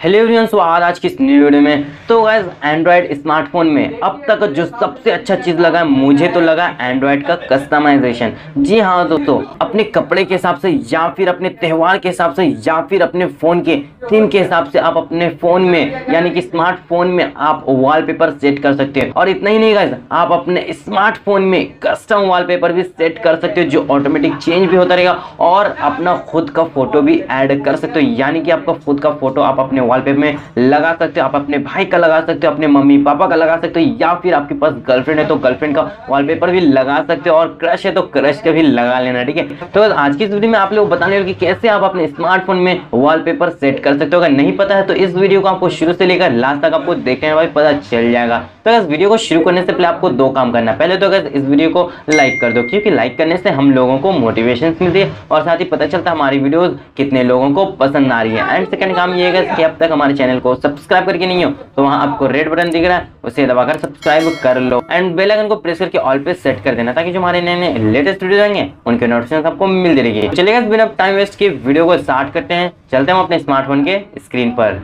Hello everyone so आज आज की इस न्यू वीडियो में तो गाइस एंड्रॉयड स्मार्टफ़ोन में अब तक जो सबसे अच्छा चीज़ लगा मुझे तो लगा एंड्रॉयड का कस्टमाइजेशन जी हाँ दोस्तों, अपने कपड़े के हिसाब से या फिर अपने त्यौहार के हिसाब से या फिर अपने फ़ोन के थीम के हिसाब से आप अपने फ़ोन में, यानी कि स्मार्टफ़ोन में आप वॉलपेपर सेट कर सकते हो। और इतना ही नहीं गैस आप अपने स्मार्टफ़ोन में कस्टम वॉलपेपर भी सेट कर सकते हो, जो ऑटोमेटिक चेंज भी होता रहेगा, और अपना खुद का फ़ोटो भी ऐड कर सकते हो। यानी कि आपका खुद का फ़ोटो आप अपने वॉलपेपर में लगा सकते हो, आप अपने भाई का लगा सकते हो, अपने मम्मी पापा का लगा सकते हो, या फिर आपके पास गर्लफ्रेंड है तो गर्लफ्रेंड का वॉलपेपर भी लगा सकते हो और क्रश है तो क्रश का भी लगा लेना, ठीक है? तो आज की इस वीडियो में आप लोग बताने कि कैसे आप अपने स्मार्टफ़ोन में वॉलपेपर सेट कर सकते हो। अगर नहीं पता है तो इस वीडियो को आपको शुरू से लेकर लास्ट तक आपको देखने में पता चल जाएगा। तो इस वीडियो को शुरू करने से पहले आपको दो काम करना पहले तो अगर इस वीडियो को लाइक कर दो, क्योंकि लाइक करने से हम लोगों को मोटिवेशन मिलती है और साथ ही पता चलता है हमारी वीडियोस कितने लोगों को पसंद आ रही है। एंड सेकंड काम ये है कि तक हमारे चैनल को सब्सक्राइब करके नहीं हो तो वहाँ आपको रेड बटन दिख रहा है, उसे दबाकर सब्सक्राइब कर लो एंड बेल आइकन को प्रेस करके ऑल पे सेट कर देना, ताकि जो हमारे नए नए लेटेस्ट वीडियो आएँगे, उनके नोटिफिकेशन आपको मिल रहेगी चलेगा बिना टाइम वेस्ट के वीडियो को स्टार्ट करते हैं। चलते हम अपने स्मार्टफ़ोन के स्क्रीन पर।